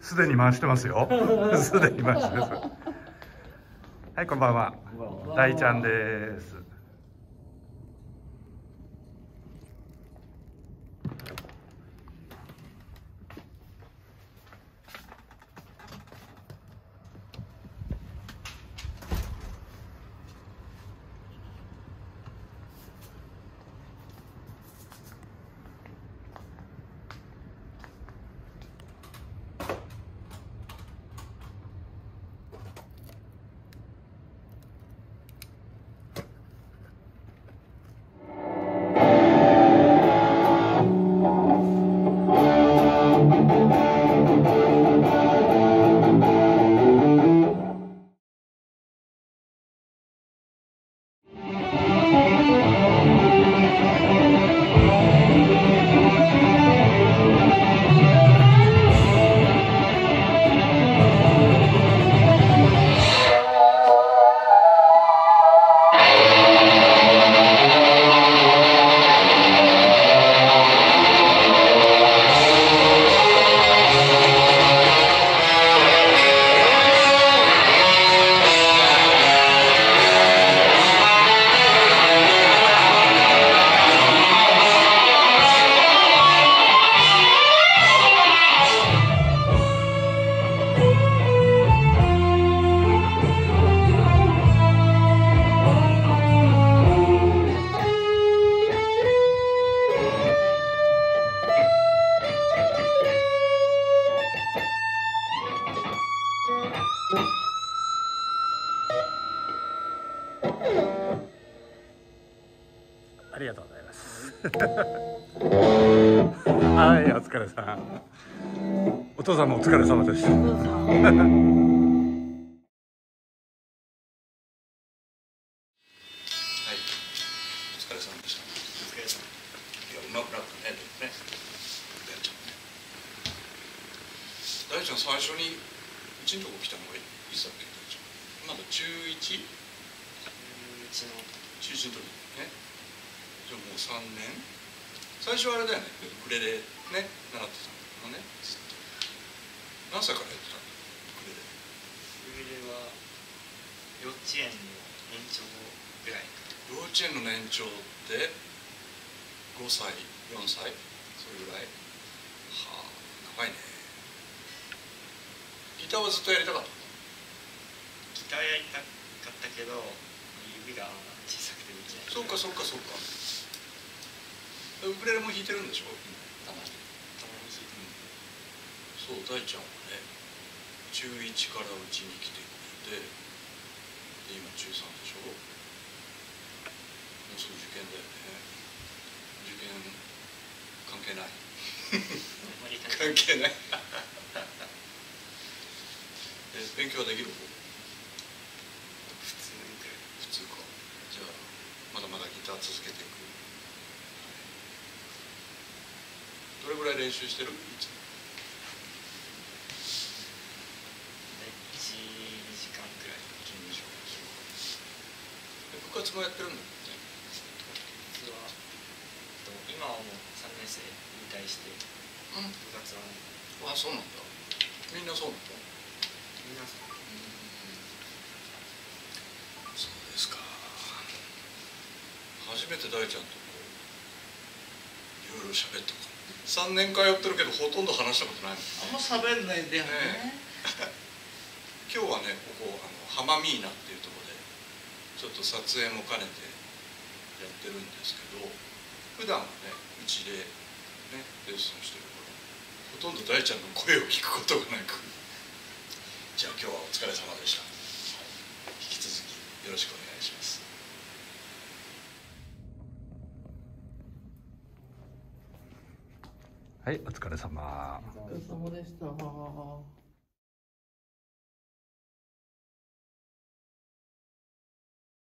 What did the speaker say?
すでに回してますよ。すでに回してます。はいこんばんは。大ちゃんですありがとうございます。はいお疲れさん。お父さんもお疲れ様です。はいお疲れ様でした。お疲れ様いやうまくなった。ねでもね大ちゃん最初にうちのとこ来た。のがいつだっけ大ちゃんまだ中 1? うちの中1の時ねじゃあもう3年。最初はあれだよね。ウクレレね習ってたのね。何歳からやってたの？ウクレレウクレレは幼稚園の年長ぐらい幼稚園の年長って？5歳4歳？それぐらい。はあ長いね。ギターはずっとやりたかったギターやりたかったけど指が小さくてできない。そうかそうかそうかウクレレも弾いてるんでしょ？たまにたまに弾いてそう大ちゃんはね中1からうちに来てくれてで今中3でしょ？もうすぐ受験だよね。受験関係ない。関 関係ない。え勉強はできる？方普通か。じゃあまだまだギター続けていくどれぐらい練習してるいつ？も1時間くらい12時間で部活もやってるんだもんね実はと今はもう3年生引退してうん部活はもうあそうなんだ。みんなそうなんだ。皆さんそうですか。初めて大ちゃんとこういろいろ喋ったか3年通ってるけどほとんど話したことないもん。あんま喋んないんだよね。今日はねここあのハマミーナっていうところでちょっと撮影も兼ねてやってるんですけど普段はねうちでねレッスンしてるからほとんど大ちゃんの声を聞くことがなく。じゃあ今日はお疲れ様でした。引き続きよろしくお願いしますはいお疲れ様お疲れ様でした。